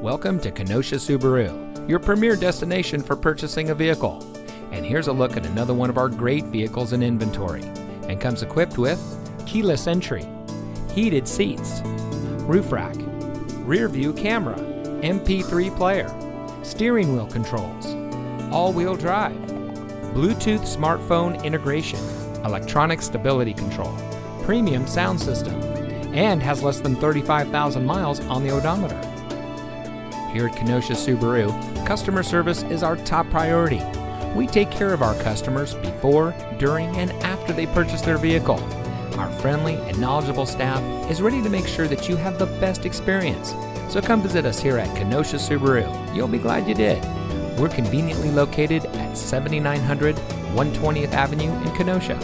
Welcome to Kenosha Subaru, your premier destination for purchasing a vehicle. And here's a look at another one of our great vehicles in inventory. And comes equipped with keyless entry, heated seats, roof rack, rear view camera, MP3 player, steering wheel controls, all wheel drive, Bluetooth smartphone integration, electronic stability control, premium sound system, and has less than 35,000 miles on the odometer. Here at Kenosha Subaru, customer service is our top priority. We take care of our customers before, during, and after they purchase their vehicle. Our friendly and knowledgeable staff is ready to make sure that you have the best experience. So come visit us here at Kenosha Subaru. You'll be glad you did. We're conveniently located at 7900 120th Avenue in Kenosha.